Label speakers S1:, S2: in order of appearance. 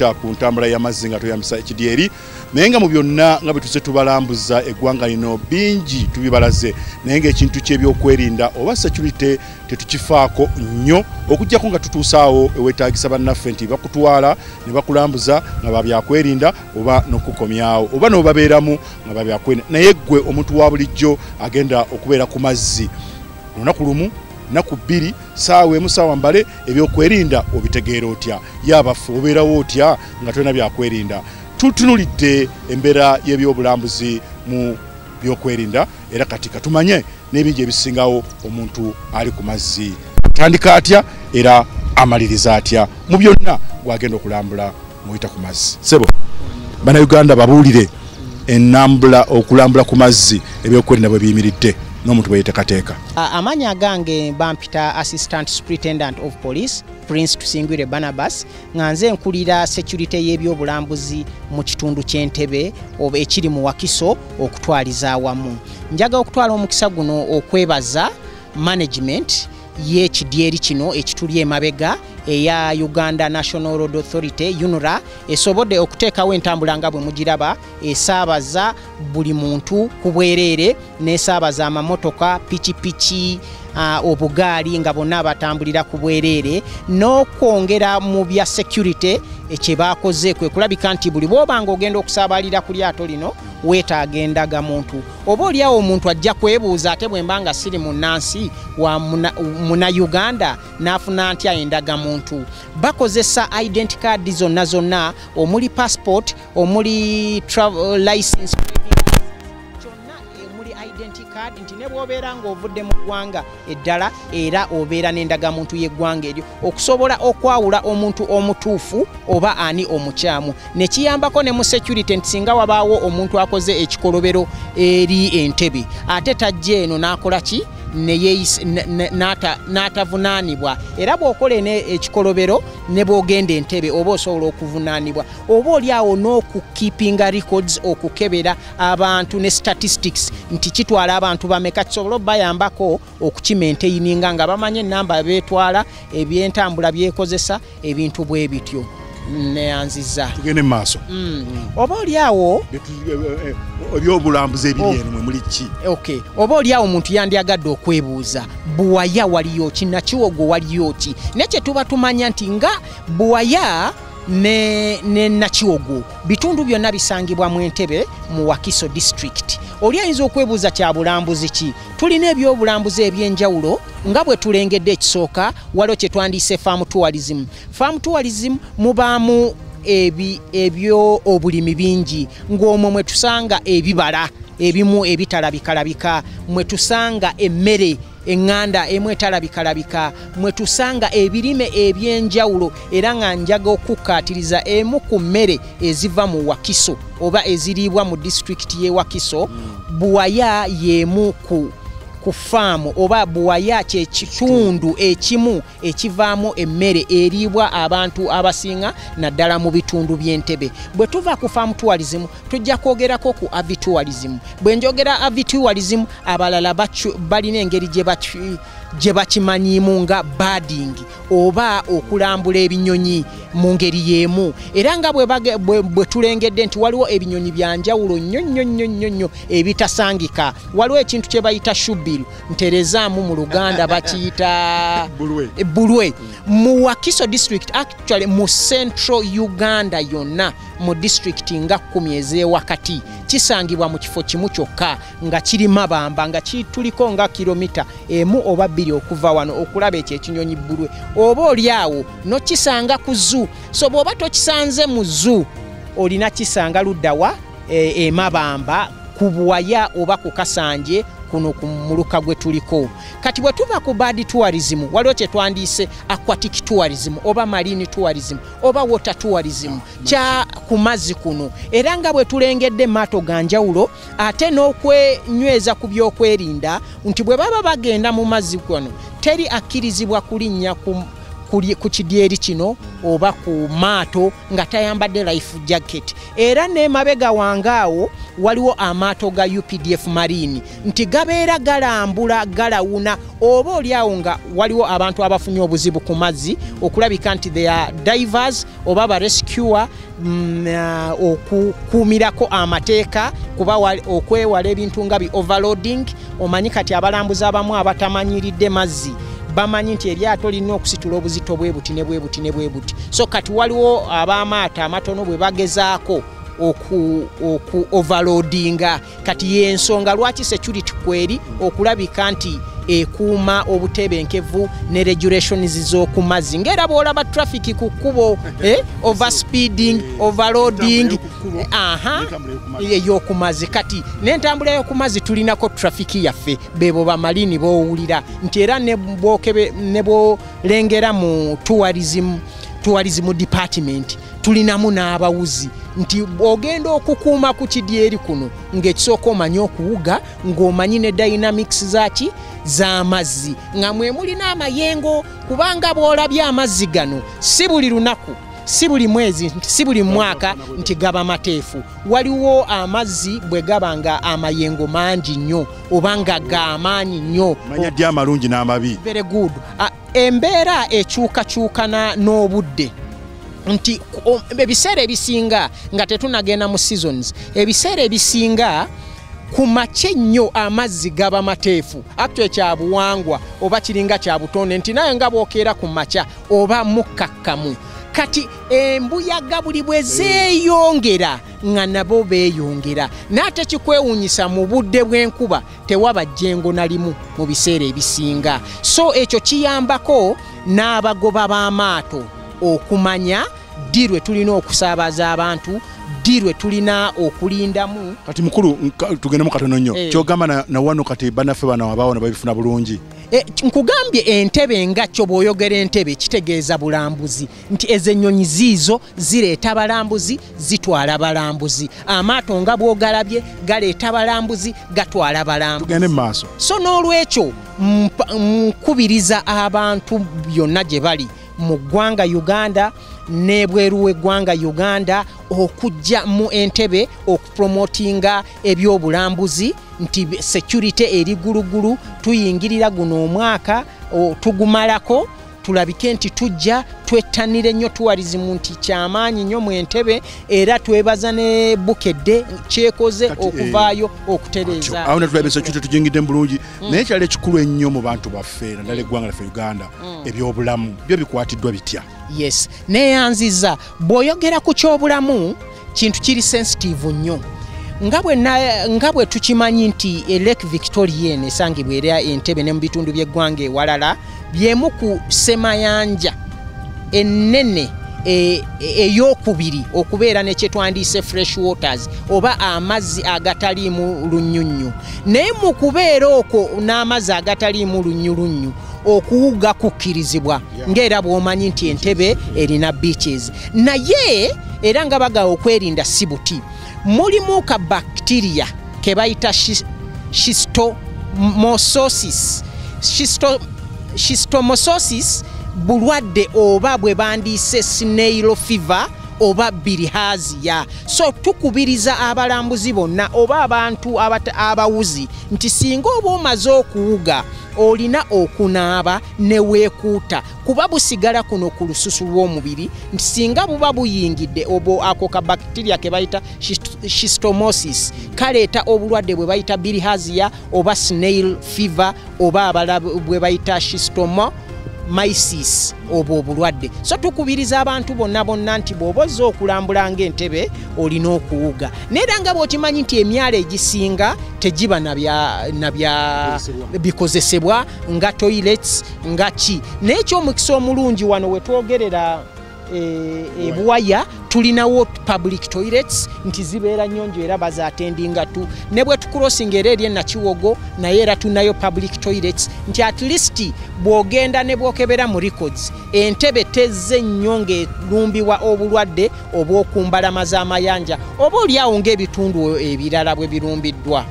S1: kutta ku ntambula y'amazzi nga toyambisa ekidyeri. Naye nga mu byonna nga bwe tuze tubalambuza eggwanga lino bingi tubibalaze. Naye ngaekintu kyebyokwerinda oba security tetukifaako nnyo. Okugjako nga tutuusaawo ewetagisa bannaffe nti bakutwala ne bakulambuza nga babyakwerinda oba n'okukomyawo oba n'obabeeramu nga babyakwerinda naye ggwe omuntu wa bulijjo agenda okubeera ku mazzi. Olunaku lumu naku bbiri saawa emu saawa mbale ebyokwerinda obitegeera otya? Yabaffe obeerawo otya nga tolina byakwerinda? Tutunulidde embeera y'ebyobulambuzi mu byokwerinda era kati katumanye n'ebingi ebisingawo omuntu ali ku mazzi. Atandika atya era amaliriza atya? Mu byonna gwagenda okulambula muyita ku mazzi. Sebo bannayuganda babuulire enambula okulambula ku mazzi ebyokwerinda bwe biyimiridde n'omuntu bwe yeteekateeka
S2: amannya agange bampita assistant superintendent of police prince tusingwire barnabas nga nze nkulira security y'ebyobulambuzi mu kitundu ky'entebe oba ekiri mu wakiso okutwaliza awamu. Njaga okutwala omukisa guno okwebaza management y'ekidyeri kino ekituli emabega eya uganda national road authority unra esobodde okuteekawo entambula nga bwe mugiraba esaabaza buli muntu ku bwereere nesaabaza amamotoka pikipiki uh, obugaali nga bonna batambulira ku bwereere n'okwongera mu bya security ekyebakoze kwe kulabika nti buli bwobanga ogenda okusaabalira ku lyato lino weetaaga endaga muntu oba oliawo omuntu ajja kwebuuza ate bwe mba nga siri munnansi wa munauganda n'afuna ntya endaga muntu bakozesa identi card zonna zonna omuli passport omuli license emuli identi card nti ne bw'obeera ng'ovudde mu ggwanga eddala era obeera n'endagamuntu y'eggwanga eryo okusobola okwawula omuntu omutuufu oba ani omukyamu. Ne kiyambako ne mu security nti singa wabaawo omuntu akoze ekikolobero eri entebe ate tajja eno n'akola ki n'atavunaanibwa era bw'okola ekikolobero ne bw'ogenda entebe oba osobola okuvunaanibwa oba oliawo n'okukeepinga records okukebera abantu ne statistics nti kitwala abantu bameka kisobola obayambako okukimaintaininga nga bamanye enamba beetwala ebyentambula byekozesa ebintu bwe bityo neyanziza
S1: tugende mu maaso
S2: oba oliawo
S1: ebyobulambuzi ebiri eno mwe muli ki?
S2: Ok. Oba oliawo omuntu yandyagadde okwebuuza buwaya waliyo ki nakiwogo waliyo ki? Naye kyetuba tumanya nti nga buwaya ne, ne nakiwogo bitundu byonna bisangibwa mu entebe mu wakiso district. Oli ayinza okwebuuza kya bulambuzi ki? Tulina ebyobulambuzi ebyenjawulo nga bwe tulengedde ekisooka waliwo kye twandiise farm tourism. Farm tourism mubaamu ebyo obulimi bingi. Ng'omwo mwe tusanga ebibala ebimu ebitalabikalabika mwe tusanga emmere eŋŋanda emu etalabikalabika mwe tusanga ebirime ebyenjawulo era nga njaga okukkaatiriza emu ku mmere eziva mu wakiso oba eziriibwa mu disitulikiti y'e wakiso buwaya y'emu ku ku faamu oba buwaya kyekitundu ekimu ekivaamu emmere eriibwa abantu abasinga naddala mu bitundu by'entebe. Bwe tuva ku faamu tourism tujja kwogerako ku avitualism bwe njogera avitualism abalala balina engeri gye bakimanyimu nga bading oba okulambula ebinyonyi mu ngeri y'emu. Era nga bwe tulengedde nti waliwo ebinyonyi byanjawulo nnyo nnyo nnyo nnyo nnyo ebitasangika waliwo ekintu kye bayita shubiru nterezaamu mu luganda bakiyita bulwe. Mu wakiso district actually mu central uganda yonna mu district nga kkumi ez'ewakati kisangibwa mu kifo kimu kyokka nga kiri mabamba nga kituliko nga kilomita emu oba bbiri okuva wano okulaba ekyo ekinyonyi bbulwe. Oba oli awo nokisanga ku zu so bw'oba tokisanze mu zu olina kisanga luddawa emabamba ku buwaya oba ku kasanje kuno ku muluka gwe tuliko. Kati bwe tuva ku bad tourism waliwo kye twandiise aquatic tourism oba marine tourism oba water tourism kya ku mazzi kuno. Era nga bwe tulengedde maato ga njawulo ate n'okwenyweza ku byokwerinda nti bwe baba bagenda mu mazzi kuno teri akkirizibwa kulinnya ku kidyeri kino oba ku maato nga tayambadde life jacket. Era n'emabega wange awo waliwo amaato ga updf marine. Nti gabeera galambula galawuna oba oliawo nga waliwo abantu abafunye obuzibu ku mazzi okulabika nti they are divers oba barescue mm, uh, okukuumirako amateeka kuba wa- okwewala ebintu nga bi overloading omanyi kati abalambuzi abamu abatamanyiridde mazzi bamanyi nti eryato lirina okusitula obuzito bwe buti ne bwe buti ne bwe buti. So kati waliwo ab'amaato amatono bwe bagezaako oku, overloadinga. Kati yensonga lwaki security kweri okulabika nti ekuuma obutebenkevu ne regulations z'oku mazzi? Ngaera bwolaba traffic ku kkubo eh, overspeeding overloading aha ey'oku mazzi. kati n'entambula y'oku mazzi tulinako trafiki yaffe bebo bamalini bowulira. Nti era ne bwolengera mu tourism, tourism department tulinamu n'abawuzi nti ogenda okukuuma ku kidyeri kuno ng'ekisooka omanyi okuwuga ng'omanyi ne dynamics zaki z'amazzi nga mwe mulina amayengo kubanga bw'olabye amazzi gano si buli lunaku si buli mwezi si buli mwaka nti gaba mateefu. Waliwo amazzi bwe gaba nga amayengo mangi nnyo oba nga g'amaanyi nnyo.
S1: Manya ddi amalungi n'amabi?
S2: Very good. Ah, embeera ekyukakyukana n'obudde nti ebiseera ebisinga nga tetunagenda mu seasons ebiseera ebisinga ku makye ennyo amazzi gaba mateefu acto ekyabuwangwa oba kiringa kyabutonde nti naye nga bwokeera ku makya oba mukkakkamu kati embuyaga buli bwe zeeyongera nga nabo beeyongera naate kikwewunyisa mu budde bw'enkuba tewaba jjengo na limu mu biseera ebisinga. So ekyo kiyambako n'abagoba b'amaato okumanya ddi lwe tulina okusaabaza abantu ddi lwe tulina okulindamu.
S1: Kati mukulu tugendemu katono nnyo.
S2: Eh.
S1: kyogamba na- wano kati bannaffe bano abaawo ne babifuna bulungi.
S2: E, nkugambye entebe nga kyo bw'oyogera entebe kitegeeza bulambuzi. Nti ezo ennyonyi ziizo zireeta balambuzi zitwala balambuzi amaato nga bw'ogalabye galeeta balambuzi gatwala balambuzi
S1: tugende mu maaso.
S2: So n'olwekyo nkubiriza abantu byonna gye bali mu ggwanga uganda n'ebweru w'eggwanga uganda okujja mu entebe okupromotinga ebyobulambuzi nti security eri gulugulu tuyingirira guno omwaka tugumalako tulabike nti tujja twettanira ennyo tuwalizimu nti kyamaanyi nnyo mu entebe era twebaza ne bukedde kyekoze
S1: eh,
S2: okuvaayo okutereeza.
S1: Awo netulabisa security tujingidde mu bulungi naye kyala ekikulu ennyo mu bantu baffe naddala eggwanga laffe uganda ebyobulamu byo bikwatiddwa bitya?
S2: Yes. Neyanziza bw'oyogera ku kyobulamu kintu kiri sensitive nnyo. Nga bwe tukimanyi nti lake victoria eno esangibwa era entebe ne mu bitundu by'eggwanga ewalala byemu ku semayanja. Ennene e- e- eyokubiri okubeera nekyetwandiise fresh waters oba amazzi agataliimu lunyunyu. Naye mu kubeera okwo n'amazzi agataliimu lunyulunnyu okuwuga kukkirizibwa ng'era bw'omanyi nti entebe erina beaches. Naye era nga bagawa okwerinda si buti mulimu ka bacteria ke bayita shis- schistomososis Schisto- schistomososis bulwadde oba bwe bandiise snail fever oba bilharzia so tukubiriza abalambuzi bonna oba abantu abawuzi nti singa oba omaze okuwuga olina okunaaba ne weekuuta. Kuba busigala kuno ku lususu lw'omubiri nti singa buba buyingidde obwo ako ka bacteria ke bayita schistomosis kaleeta obulwadde bwe bayita bilharzia oba snail fever oba abala bwe bayita schistomo mysis obwo obulwadde. So tukubiriza abantu bonna bonna nti bw'oba ozze okulambula ng'entebe olina okuwuga. Naye era nga bw'okimanyi nti emyalo egisinga tegiba na bya- bikozesebwa. nga toilets nga ki? Naye ekyomukisa omulungi wano wetwogerera ebuwaya tulinawo public toilets nti zibeera nnyonjo era bazatendinga tu. Ne bwe tukurosinga era eri enakiwogo naye era tunayo public toilets nti at least bw'ogenda ne bwokebera mu records entebe tezze nnyo ng'elumbibwa obulwadde obw'okumbalama z'amayanja oba oliawo ng'ebitundu ebirala bwe birumbiddwa